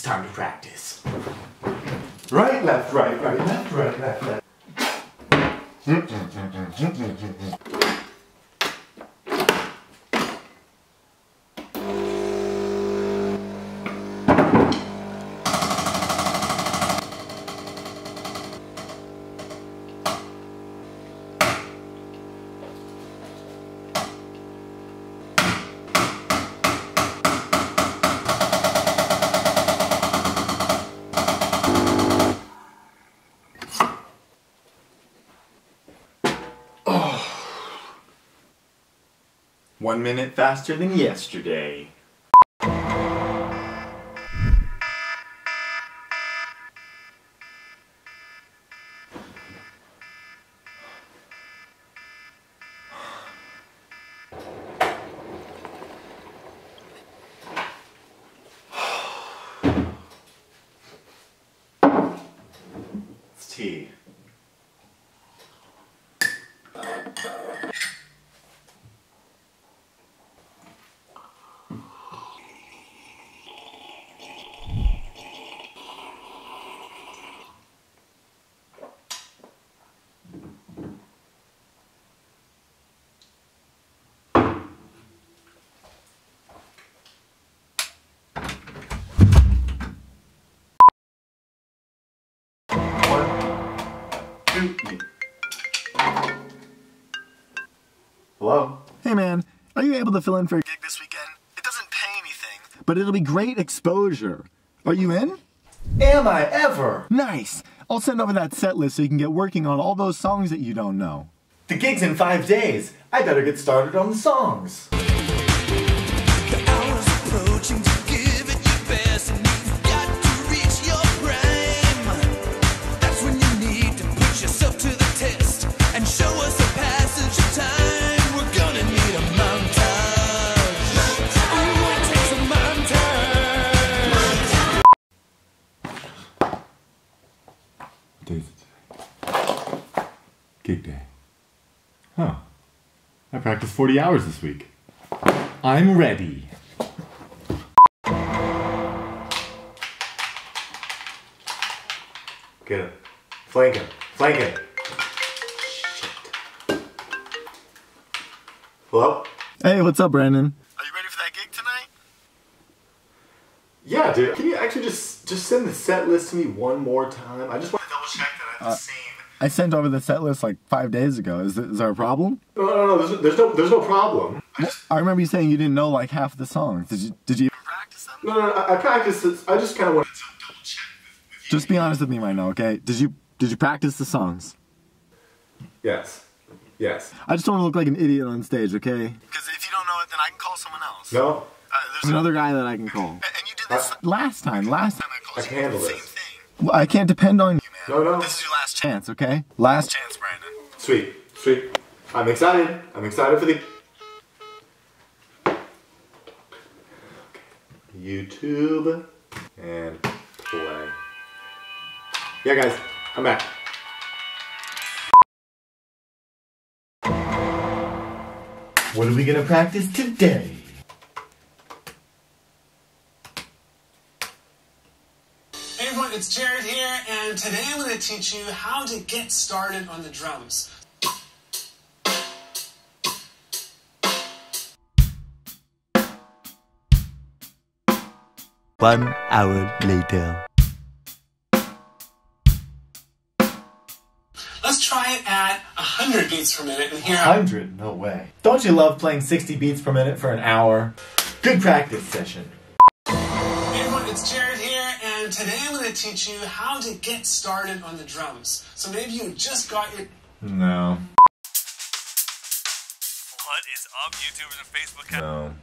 time to practice. Right, left, right, right, left, right, left, left. One minute faster than yesterday. It's tea. Hello? Hey man, are you able to fill in for a gig this weekend? It doesn't pay anything, but it'll be great exposure. Are you in? Am I ever? Nice. I'll send over that set list so you can get working on all those songs that you don't know. The gig's in five days. I better get started on the songs. The practiced 40 hours this week. I'm ready. Get him. Flank him. Flank him. Shit. Hello? Hey, what's up, Brandon? Are you ready for that gig tonight? Yeah, dude. Can you actually just just send the set list to me one more time? I just want to Double check that I have the uh, same. I sent over the set list like five days ago. Is, is there a problem? No, no, no. There's, there's no, there's no problem. I remember you saying you didn't know like half the songs. Did you? Did you? Practice them. No, no, no. I, I practiced. This. I just kind of want. So double check with, with. Just be honest with me right now, okay? Did you? Did you practice the songs? Yes. Yes. I just don't want to look like an idiot on stage, okay? Because if you don't know it, then I can call someone else. No. Uh, there's There's another guy that I can call. And you did this Last time, last time. time I I called can you. handle Same this. thing. Well, I can't depend on you, No, no. This is your last chance. chance, okay? Last Chance, Brandon. Sweet. Sweet. I'm excited. I'm excited for the. YouTube and play. Yeah, guys, I'm back. What are we gonna practice today? Hey it's Jared here, and today I'm going to teach you how to get started on the drums. One hour later. Let's try it at 100 beats per minute and hear 100? No way. Don't you love playing 60 beats per minute for an hour? Good practice session. Hey everyone, it's Jared here, and today I'm going to teach you how to get started on the drums. So maybe you just got your. No. What is up, YouTubers and Facebook? No.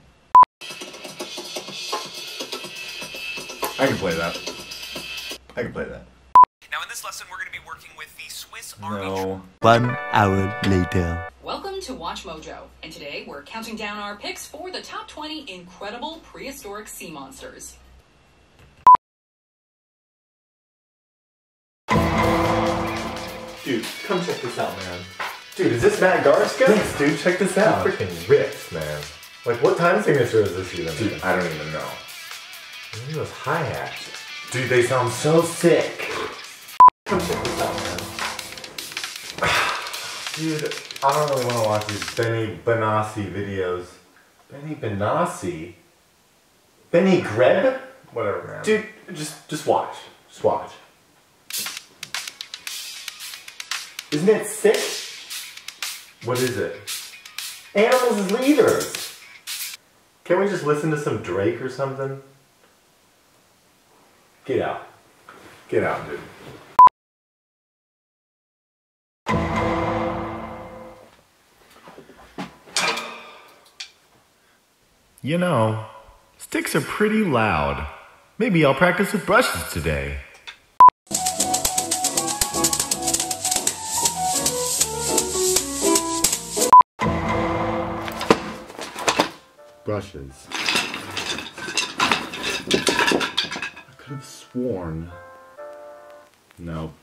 I can play that. I can play that. Now, in this lesson, we're going to be working with the Swiss Army. No. One hour later. Welcome to Watch Mojo, and today we're counting down our picks for the top 20 incredible prehistoric sea monsters. Dude, come check this out, man. Dude, is this Matt Garstka? Yes, dude, check this out. Freaking rips, man. Like, what time signature is this even? Dude, I don't even know. Look at those hi-hats. Dude, they sound so sick. Come check this out, man. Dude, I don't really want to watch these Benny Benassi videos. Benny Benassi? Benny Greb? Whatever, man. Dude, just. Just watch. Isn't it sick? What is it? Animals as leaders. Can we just listen to some Drake or something? Get out. Get out, dude. You know, sticks are pretty loud. Maybe I'll practice with brushes today. Brushes. I could have sworn. No.